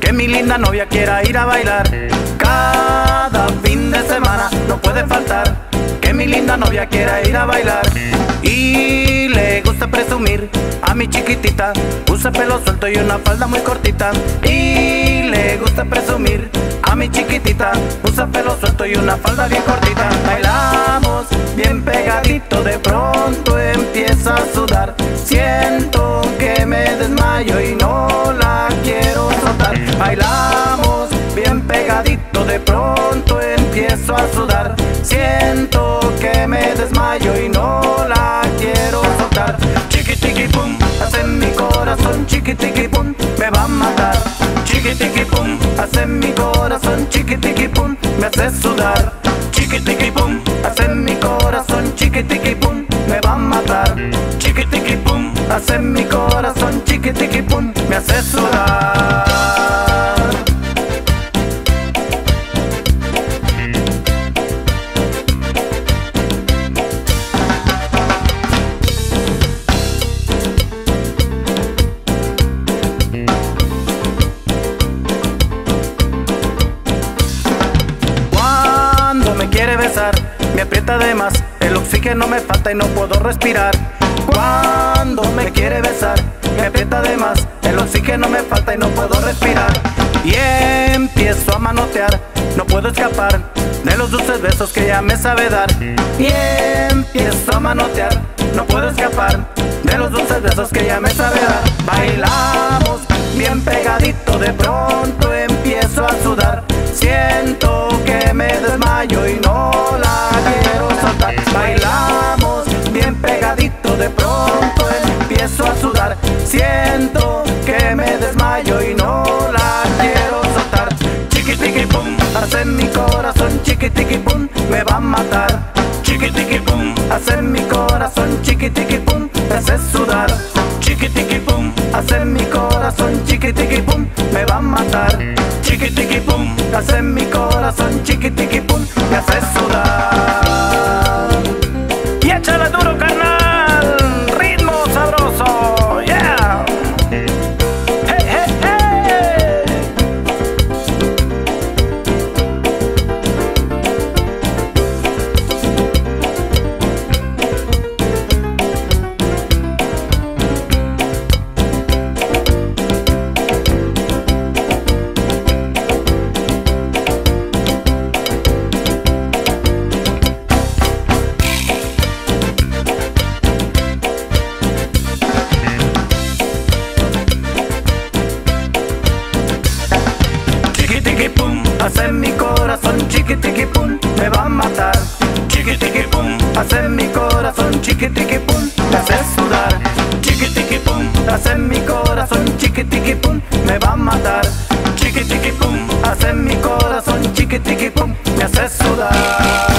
que mi linda novia quiera ir a bailar. Cada fin de semana no puede faltar que mi linda novia quiera ir a bailar. Y le gusta presumir a mi chiquitita, usa pelo suelto y una falda muy cortita. Y le gusta presumir a mi chiquitita, usa pelo suelto y una falda bien cortita. Bailamos empiezo a sudar. Siento que me desmayo y no la quiero soltar. Chiquitiqui pum, hace mi corazón chiquitiqui pum, me va a matar. Chiquitiqui pum, hace mi corazón chiquitiqui pum, me hace sudar. Chiquitiqui pum, hace mi corazón chiquitiqui pum, me va a matar. Chiquitiqui pum, hace mi corazón chiquitiqui pum, me hace sudar. Me aprieta de más, el oxígeno me falta y no puedo respirar. Cuando me quiere besar, me aprieta de más, el oxígeno me falta y no puedo respirar. Y empiezo a manotear, no puedo escapar de los dulces besos que ella me sabe dar. Y empiezo a manotear, no puedo escapar de los dulces besos que ella me sabe dar. Bailamos corazón chiquitiqui pum, me va a matar. Chiquitiqui pum, hace mi corazón chiquitiqui pum, me hace sudar. Chiquitiqui pum, hace mi corazón chiquitiqui pum, me va a matar. Chiquitiqui pum, hace mi corazón chiquitiqui pum, me hace sudar. Chiquitiqui pum, me va a matar. Chiquitiqui pum, hace mi corazón chiquitiqui pum, me hace sudar. Chiquitiqui pum, hace mi corazón chiquitiqui pum, me va a matar. Chiquitiqui pum, hace mi corazón chiquitiqui pum, me hace sudar.